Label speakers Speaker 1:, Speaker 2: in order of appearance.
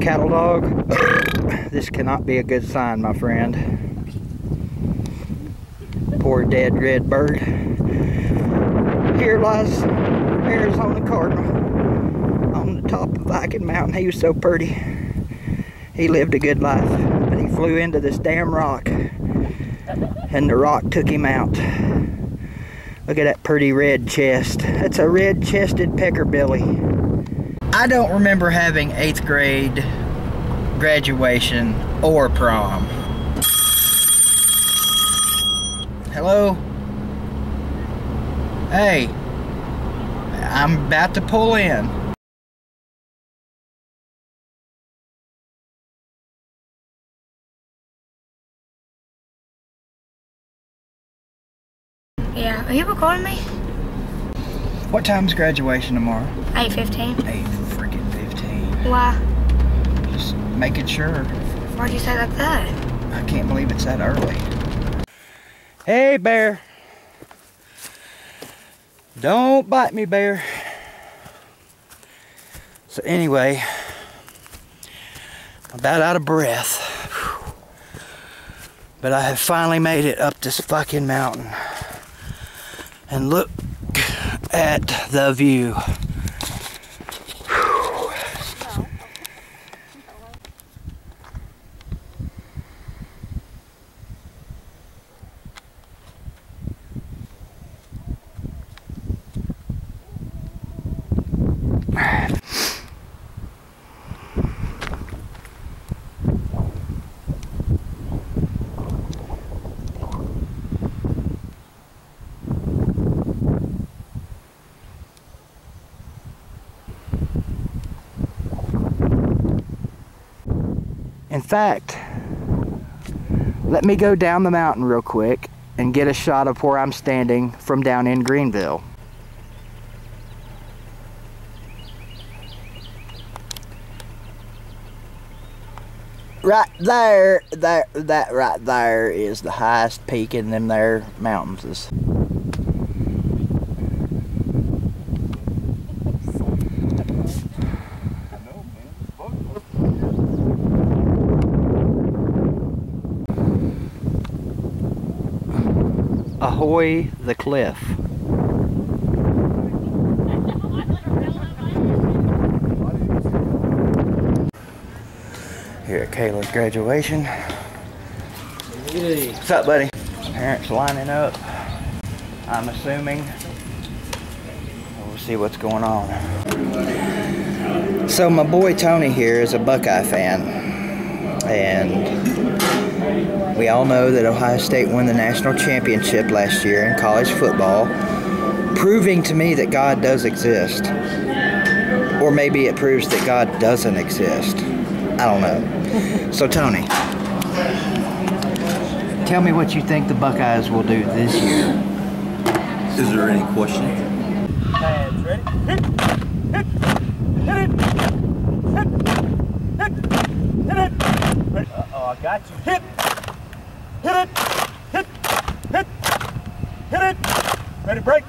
Speaker 1: cattle dog. this cannot be a good sign, my friend. Poor dead red bird. Here lies Arizona Cardinal on the top of Viking Mountain. He was so pretty. He lived a good life, but he flew into this damn rock and the rock took him out. Look at that pretty red chest. That's a red-chested peckerbilly. I don't remember having eighth grade graduation or prom. Hello? Hey, I'm about to pull in.
Speaker 2: Yeah, are you recording me?
Speaker 1: What time's graduation tomorrow?
Speaker 2: 8.15.
Speaker 1: 8 freaking 15.
Speaker 2: Why?
Speaker 1: Just making sure.
Speaker 2: Why'd you say like that?
Speaker 1: I can't believe it's that early. Hey, bear. Don't bite me, bear. So anyway, I'm about out of breath. But I have finally made it up this fucking mountain. And look at the view. In fact, let me go down the mountain real quick and get a shot of where I'm standing from down in Greeneville. Right there, there, that right there is the highest peak in them there mountains. Ahoy the cliff. Here at Kayla's graduation. What's up, buddy? Parents lining up. I'm assuming. We'll see what's going on. So my boy Tony here is a Buckeye fan. And we all know that Ohio State won the national championship last year in college football, proving to me that God does exist. Or maybe it proves that God doesn't exist. I don't know. So, Tony, tell me what you think the Buckeyes will do this year.
Speaker 3: Is there any question?
Speaker 4: Hands ready? Hit! Hit! Hit it! got you. Hit! Hit it! Hit! Hit! Hit it! Ready, break!